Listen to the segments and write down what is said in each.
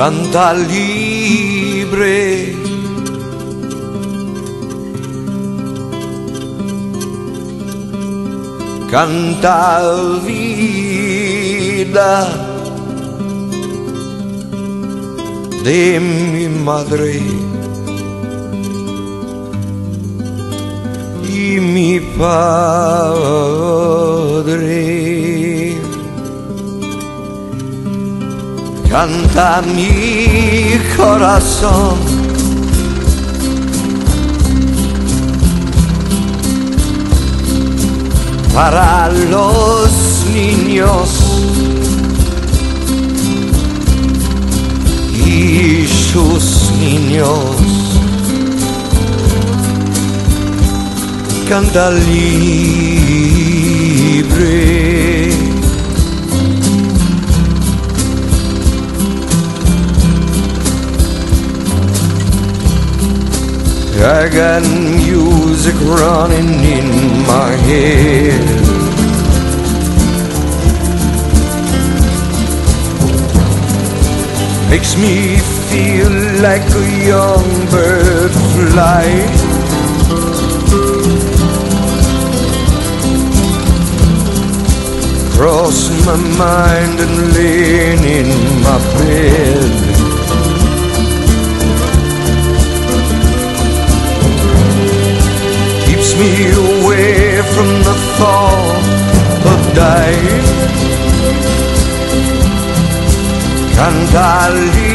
Canta libre. Canta vida de mi madre mi padre. Canta mi corazón. Para los niños y sus niños. Canta libre. I got music running in my head. Makes me feel like a young bird flying. Cross my mind and laying in my bed. keeps me away from the thought of dying. Canta libre.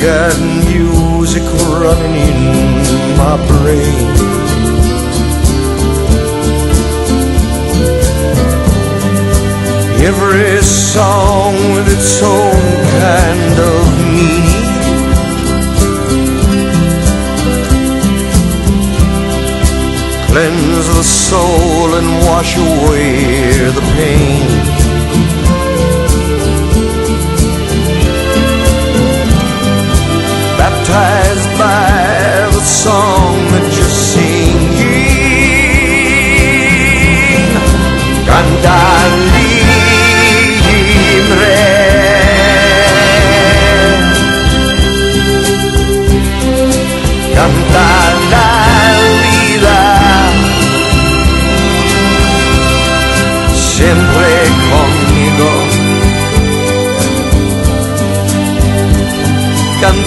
Got music running in my brain. Every song with its own kind of meaning. cleanse the soul and wash away the pain.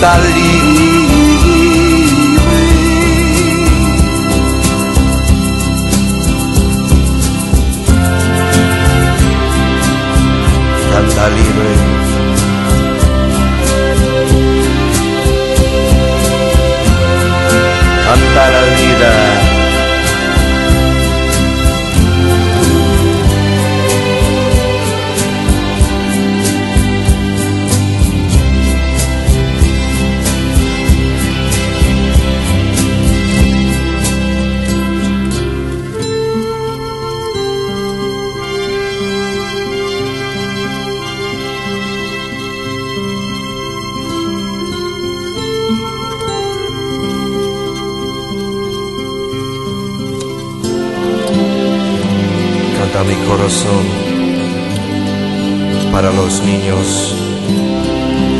Taldi Para los niños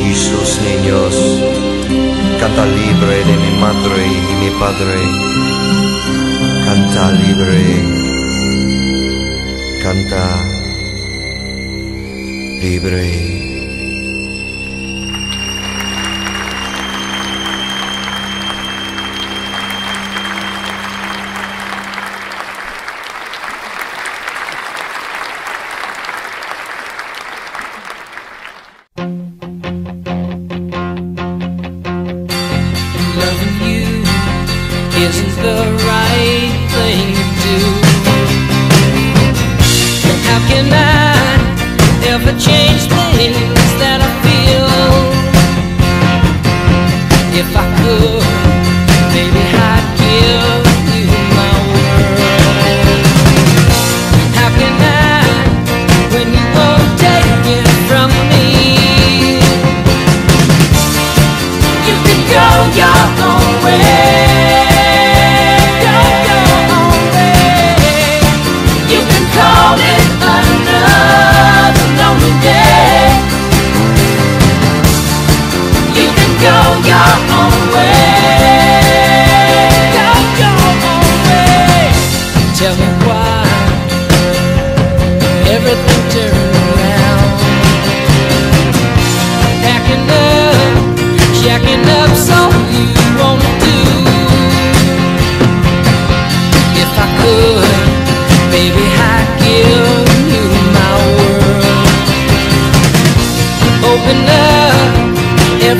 y sus niños. Canta libre de mi madre y mi padre. Canta libre. Canta libre.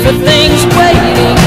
for things waiting.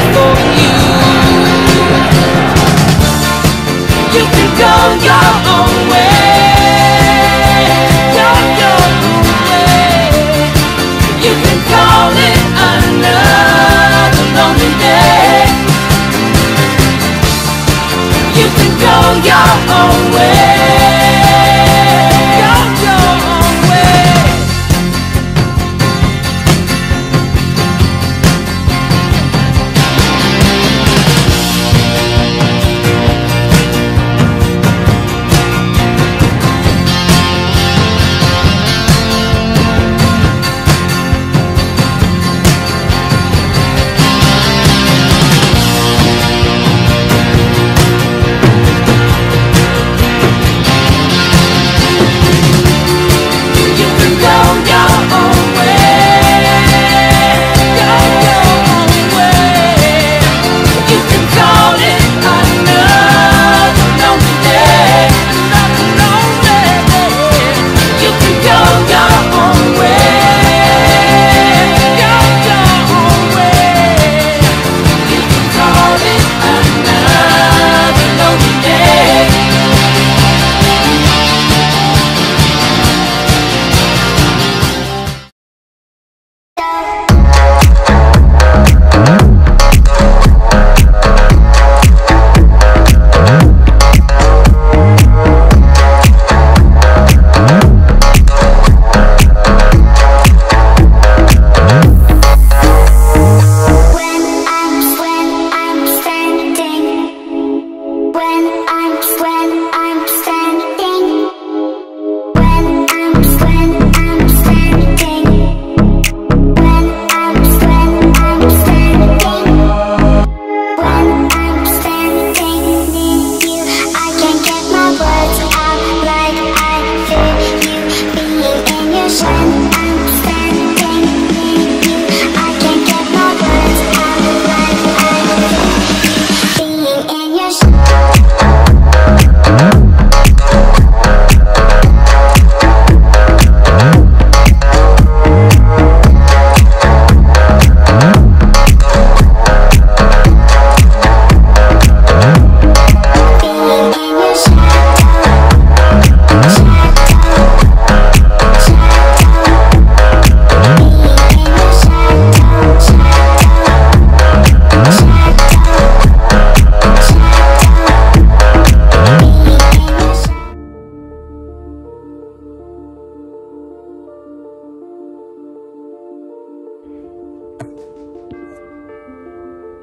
Sun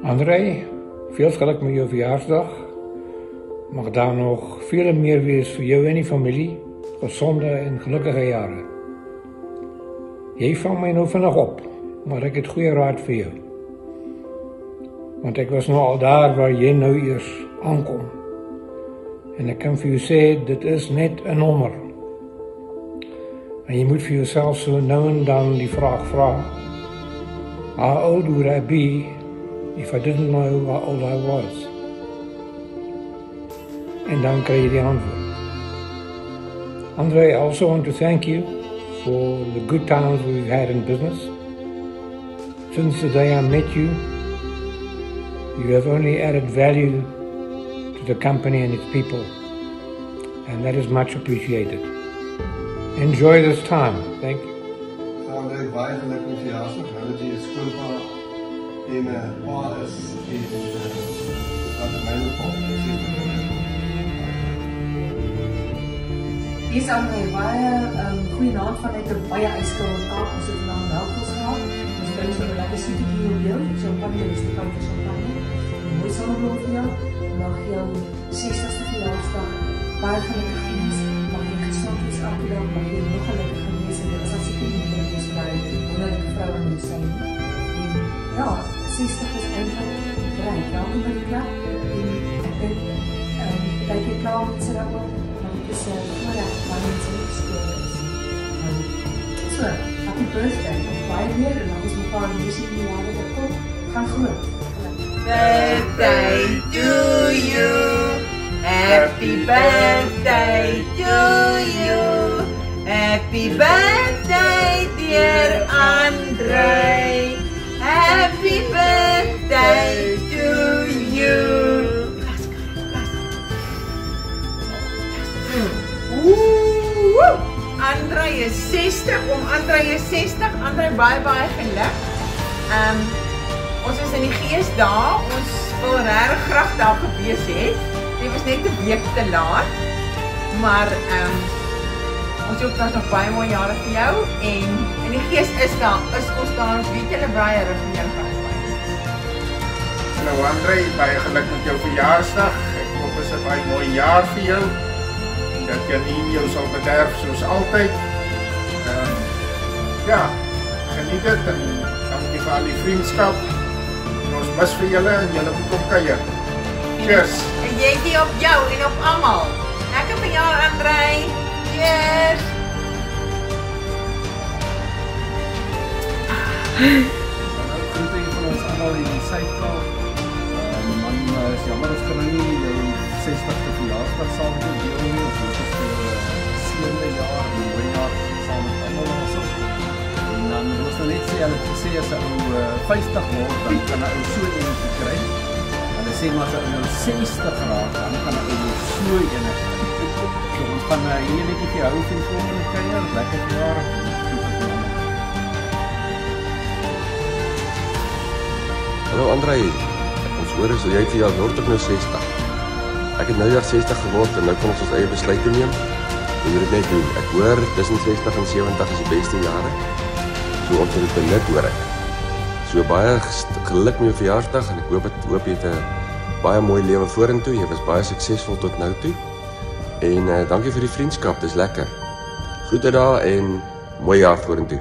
André, veel geluk met jou verjaarsdag. Mag daar nog veel meer wees vir jou en die familie. Gesonde en gelukkige jare. Jy vang my nou vinnig op, maar ek het goeie raad vir jou. Want ek was nou al daar waar jy nou eers aankom. En ek kan vir jou sê dit is net 'n nommer. En jy moet vir jouself so nou en dan die vraag vra: How old would I be if I didn't know how old I was? And jy die antwoord. Andre, I also want to thank you for the good times we've had in business. Since the day I met you, you have only added value to the company and its people, and that is much appreciated. Enjoy this time. Thank you. Met verjaarsdag. Hulle is die en uh, pa is en wat my Hier is baie um, goeie naam vanuit 'n baie ijskoude Kaap. Ons het vandag melkels gehad. Ons bring so 'n lekker soetjie op jou. Champagne is die kant van champagne. Een Mooi sonneblom vir jou. Mag jou 60ste verjaarsdag baie gelukkig wees. Mag jy gesond wees elke dag. Mag jy nog gelukkiger wees en dit is as seker nie meer wees by wonderlike vrou in jou sy. En ja, 60 is eintlik reg. Welkom by die klub. En dink ehm um, dat jy klaar met sy ook. Want dit is 'n voorreg wanneer jy skool is. So, happy birthday. Nog baie weer en dan ons mekaar musiek in die jare wat kom. Gaan groot. birthday to you. Happy birthday to you. Happy birthday, dear Andre. Happy birthday to you. Woe! Andre is 60, om Andre is 60. Andre baie baie geluk. Ehm um, Ons is in die gees daar. Ons wil regtig graag daar gewees het. Dit was net 'n week te laat. Maar ehm um, ons hoop daar's nog baie mooi jare vir jou en in die gees is daar. Is ons daar. Weet julle baie reg vir jou gaan. Nou Andre, baie geluk met jou verjaarsdag. Ek hoop dit is 'n baie mooi jaar vir jou en dat jy nie jou sal bederf soos altyd. Ehm ja, geniet dit en dankie vir al die vriendskap. En ons mis vir julle en julle moet kom kuier. Cheers. En jy dit op jou en op almal. Lekker verjaar Andre. Groete hier van ons almal in die Suid-Kaap. Ehm man, uh, is jammer ons kan nou nie jou 60ste verjaarsdag saam met jou deel nie. Ons hoop dit is 'n seënde jaar, 'n mooi jaar saam met almal ons op. En dan ons nou net sê hulle het gesê as 'n ou uh, 50 word, dan kan 'n ou so een kry. Hulle sê maar as 'n ou nou 60 raak, dan kan 'n ou nou so kry. So ons gaan uh, hier netjie vir hou vir volgende kuier. Lekker jaar. Hallo Andre. Ons hoor as jy vir jou word op nou 60. Ek het nou jaar 60 geword en nou kan ons ons eie besluite neem. Jy moet dit net doen. Ek hoor tussen 60 en 70 is die beste jare. So moet dit benut hoor ek. So baie geluk met jou verjaarsdag en ek hoop dit hoop jy het 'n baie mooi lewe vorentoe. Jy was baie suksesvol tot nou toe. En uh, dankie vir die vriendskap. Dis lekker. Groete daar en mooi jaar vorentoe.